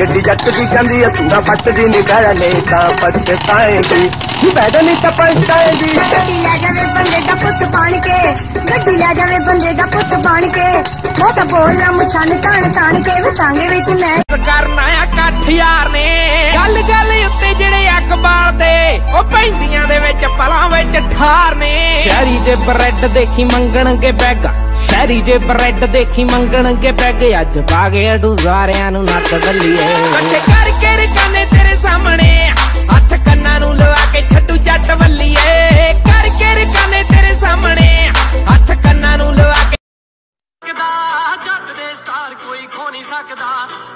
ਗੱਡੀ ਜੱਟ ਦੀ ਕਹਿੰਦੀ ਅਸੂਰਾ ਪੱਟ ਦੀ ਨਿਗਾਹ ਨੇ ਤਾਂ ਪਛਤਾਏਗੀ ਬੈਠਾ ਨਹੀਂ ਤਾਂ ਪਛਤਾਏਗੀ ਗੱਡੀ ਲੈ ਜਾਵੇ ਬੰਦੇ ਦਾ ਪੁੱਤ ਬਣ ਕੇ ਗੱਡੀ ਲੈ ਜਾਵੇ ਬੰਦੇ ਦਾ ਪੁੱਤ ਬਣ ਕੇ। ਉਹ ਤਾਂ ਬੋਲ ਬੋਲਣਾ ਮੁਛਾਨ ਤਾਣ ਤਾਣ ਕੇ ਵਸਾਂਗੇ ਵਿੱਚ ਮੈਂ ਕਰਨਾ ਆ ਕਾਠਿਆਰ ਨੇ। ਗੱਲ ਗੱਲ ਉੱਤੇ ਜਿਹੜੇ ਅਕਬਾਰ ਦੇ ਉਹ ਪੈਂਦੀਆਂ ਦੇ ਵਿੱਚ ਪਲਾਂ ਵਿੱਚ ਠਾਰ ਨੇ ਸ਼ਹਿਰੀ ਜੇ ਬ੍ਰੈਡ ਦੇਖੀ ਮੰਗਣਗੇ ਬੈਗ। ਸ਼ਹਿਰੀ ਜੇ ਬ੍ਰੈਡ ਦੇਖੀ ਮੰਗਣਗੇ ਬੈਗ। ਅੱਜ ਬਾਗੇ ਅਡੂ ਜ਼ਾਰਿਆਂ ਨੂੰ ਨੱਤ ਬੱਲੀਏ। ਇਕੱਠੇ ਕਰਕੇ ਰਕਾਨੇ ਤੇਰੇ ਸਾਹਮਣੇ। ਹੱਥ ਕੰਨਾਂ ਨੂੰ ਲਵਾ ਕੇ ਛੱਡੂ ਜੱਟ ਵੱਲੀਏ। ਕਰਕੇ ਰਕਾਨੇ ਤੇਰੇ ਸਾਹਮਣੇ। ਹੱਥ ਕੰਨਾਂ ਨੂੰ ਲਵਾ ਕੇ ਜੱਟ ਦੇ ਸਟਾਰ ਕੋਈ ਖੋ ਨਹੀਂ ਸਕਦਾ।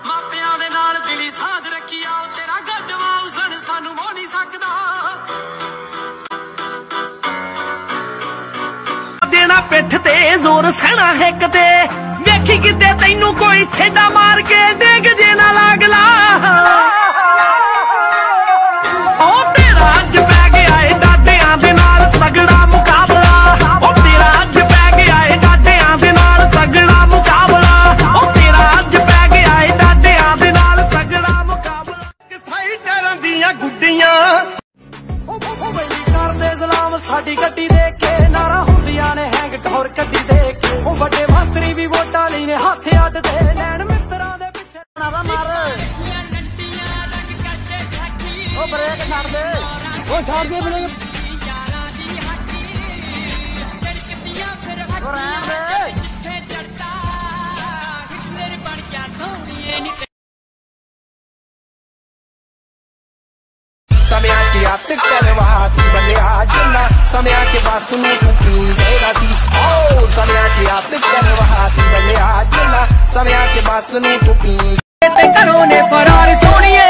ਮਾਪਿਆਂ ਦੇ ਨਾਲ ਦਿਲੀ ਸਾਝ ਰੱਖਿਆ ਤੇਰਾ ਗੱਡਵਾ ਉਸਨ ਸਾਨੂੰ ਮੋ ਨਹੀਂ ਸਕਦਾ। ਪਿੱਠ ਤੇ ਜ਼ੋਰ ਸਹਿਣਾ ਹਿੱਕ ਤੇ ਵੇਖੀ ਕਿਤੇ ਤੈਨੂੰ ਕੋਈ ਠੇਡਾ ਮਾਰ ਕੇ ਡੇਗ ਜੇ ਨਾ ਲਾਗਲਾ। ਸਾਡੀ ਗੱਡੀ ਦੇਖ ਕੇ ਨਾਰਾ ਹੁੰਦੀਆਂ ਨੇ। ਹੈਂਗ ਟੌਰ ਗੱਡੀ ਦੇਖ ਕੇ ਉਹ ਵੱਡੇ ਮੰਤਰੀ ਵੀ ਵੋਟਾਂ ਲਈ ਨੇ ਹੱਥ ਅੱਡ ਦੇ ਲੈਣ ਮਿੱਤਰਾਂ ਦੇ ਪਿੱਛੇ। ਨਾ ਮਾਰ। ਉਹ ਬ੍ਰੇਕ ਛੱਡ ਦੇ। ਉਹ ਛੱਡ ਦੇ ਬ੍ਰੇਕ। ਉਹ ਰਹਿਣ ਦੇ। ਸਮਿਆਂ 'ਚ ਜਿੰਨਾ। ਸਮਿਆਂ 'ਚ ਬਸ ਨੂੰ ਤੂੰ ਸਮਿਆਂ 'ਚ ਹੱਥ ਕਰਵਾਤੀ ਬੰਨਿਆ ਸਮਿਆਂ 'ਚ ਬਸ ਨੂੰ ਤੂੰ ਪੀ ਤੇ ਘਰੋਂ ਨੇ ਫਰਾਰ ਸੋਣੀਏ